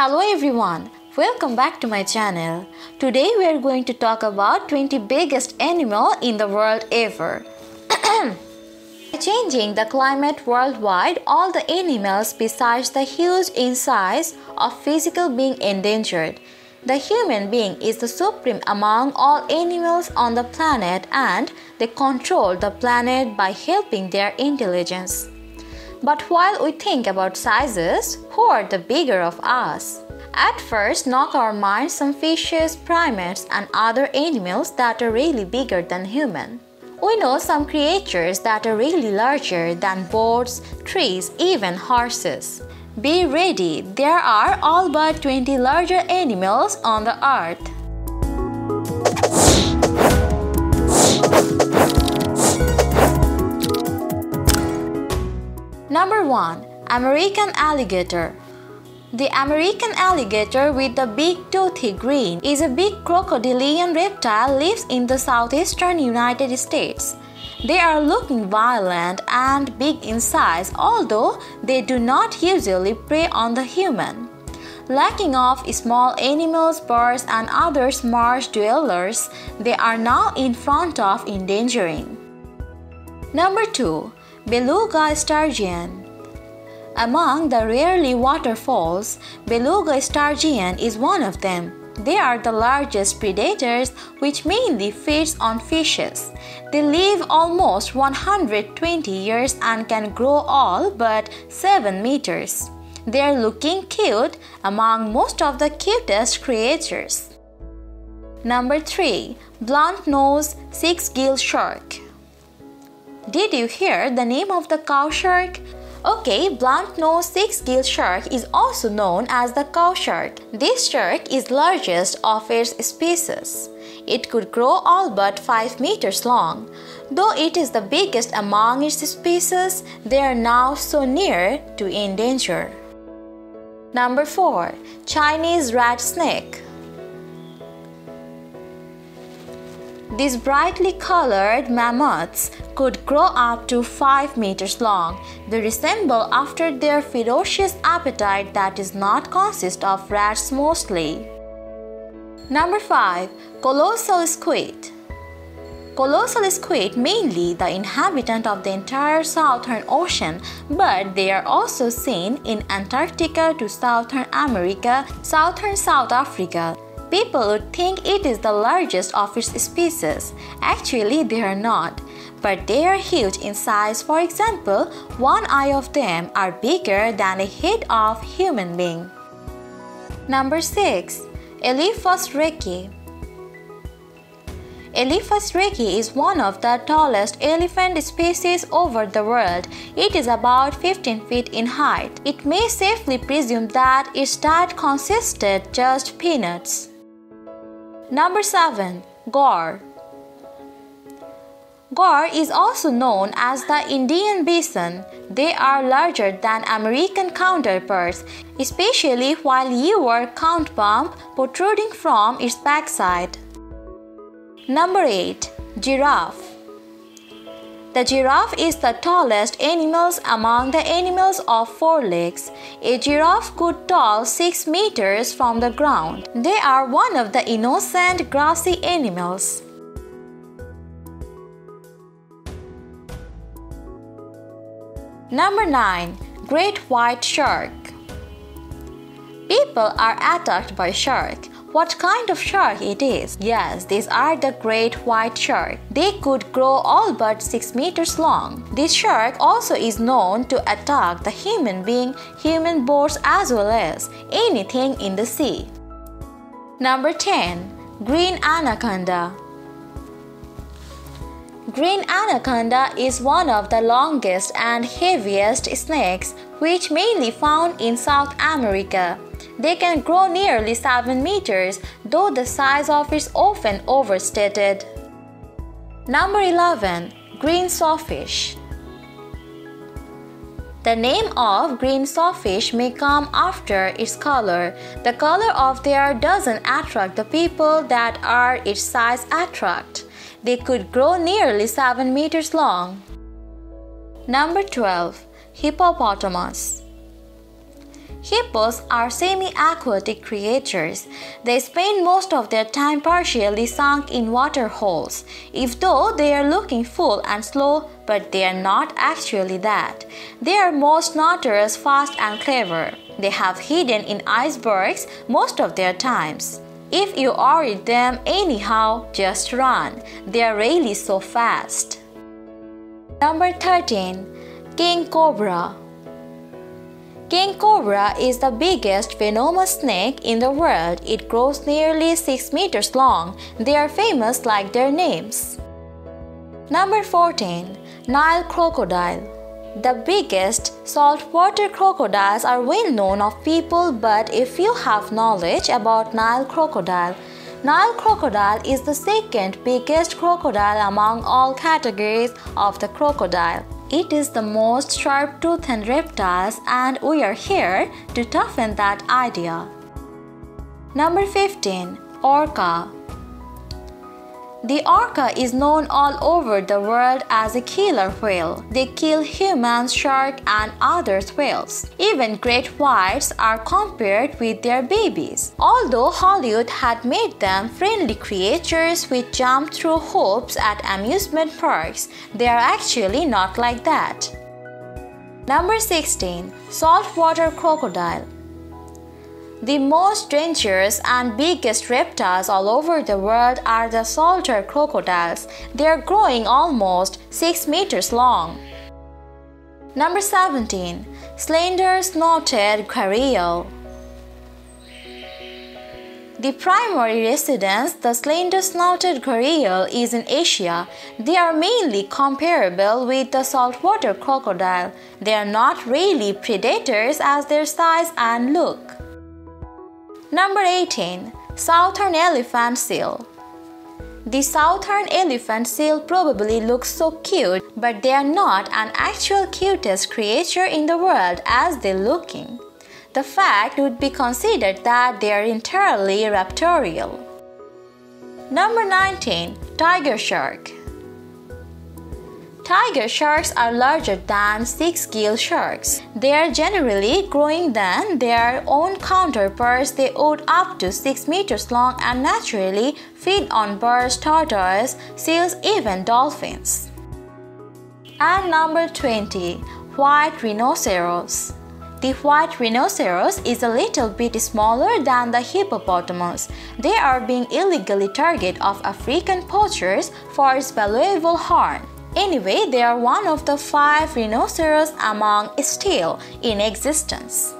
Hello everyone, welcome back to my channel. Today we are going to talk about 20 biggest animal in the world ever. Changing the climate worldwide, all the animals besides the huge in size of physical being endangered. The human being is the supreme among all animals on the planet and they control the planet by helping their intelligence. But while we think about sizes, who are the bigger of us? At first, knock our minds some fishes, primates, and other animals that are really bigger than human. We know some creatures that are really larger than birds, trees, even horses. Be ready, there are all but 20 larger animals on the earth. Number 1. American Alligator The American alligator with the big toothy grin is a big crocodilian reptile lives in the southeastern United States. They are looking violent and big in size, although they do not usually prey on the human. Lacking of small animals, birds, and other marsh dwellers, they are now in front of endangering. Number 2. Beluga sturgeon. Among the rarely waterfalls, beluga sturgeon is one of them. They are the largest predators which mainly feeds on fishes. They live almost 120 years and can grow all but 7 meters. They are looking cute among most of the cutest creatures. Number 3. Blunt nose six gill shark. Did you hear the name of the cow shark? Okay, blunt-nosed six-gill shark is also known as the cow shark. This shark is largest of its species. It could grow all but 5 meters long. Though it is the biggest among its species, they are now so near to endanger. Number 4. Chinese rat snake These brightly colored mammoths could grow up to 5 meters long. They resemble after their ferocious appetite that does not consist of rats mostly. Number 5. Colossal squid. Colossal squid mainly the inhabitant of the entire southern ocean, but they are also seen in Antarctica to Southern America, southern South Africa. People would think it is the largest of its species. Actually, they are not. But they are huge in size. For example, one eye of them are bigger than a head of human being. Number 6. Elephas recki Elephas recki is one of the tallest elephant species over the world. It is about 15 feet in height. It may safely presume that its diet consisted just peanuts. Number 7. Gaur Gaur is also known as the Indian bison. They are larger than American counterparts, especially while you wear count bump protruding from its backside. Number 8. Giraffe the giraffe is the tallest animals among the animals of four legs. A giraffe could tall 6 meters from the ground. They are one of the innocent grassy animals. Number 9. Great White Shark People are attacked by shark what kind of shark it is. Yes, these are the great white shark. They could grow all but 6 meters long. This shark also is known to attack the human being, human boats as well as anything in the sea. Number 10. Green Anaconda Green anaconda is one of the longest and heaviest snakes which mainly found in South America. They can grow nearly 7 meters, though the size of is often overstated. Number 11. Green Sawfish the name of green sawfish may come after its color. The color of their doesn't attract the people that are its size attract. They could grow nearly 7 meters long. Number 12. Hippopotamus Hippos are semi-aquatic creatures. They spend most of their time partially sunk in water holes, if though they are looking full and slow, but they are not actually that. They are most notorious fast and clever. They have hidden in icebergs most of their times. If you worry them anyhow, just run. They are really so fast. Number 13. King Cobra King cobra is the biggest venomous snake in the world. It grows nearly 6 meters long. They are famous like their names. Number 14. Nile crocodile. The biggest saltwater crocodiles are well known of people, but if you have knowledge about Nile crocodile, Nile crocodile is the second biggest crocodile among all categories of the crocodile. It is the most sharp-toothed reptiles and we are here to toughen that idea. Number 15. Orca the orca is known all over the world as a killer whale. They kill humans, sharks, and other whales. Even great whites are compared with their babies. Although Hollywood had made them friendly creatures which jump through hoops at amusement parks, they are actually not like that. Number 16. Saltwater crocodile. The most dangerous and biggest reptiles all over the world are the saltwater crocodiles. They are growing almost 6 meters long. Number 17. Slender snouted gharial. The primary residence, the slender snouted gharial, is in Asia. They are mainly comparable with the saltwater crocodile. They are not really predators as their size and look. Number 18. Southern Elephant Seal The southern elephant seal probably looks so cute, but they are not an actual cutest creature in the world as they're looking. The fact would be considered that they are entirely raptorial. Number 19. Tiger Shark Tiger sharks are larger than six-gill sharks. They are generally growing than their own counterparts. They would up to 6 meters long and naturally feed on birds, tortoises, seals, even dolphins. And number 20. White Rhinoceros the white rhinoceros is a little bit smaller than the hippopotamus. They are being illegally target of African poachers for its valuable horn. Anyway, they are one of the five rhinoceros among still in existence.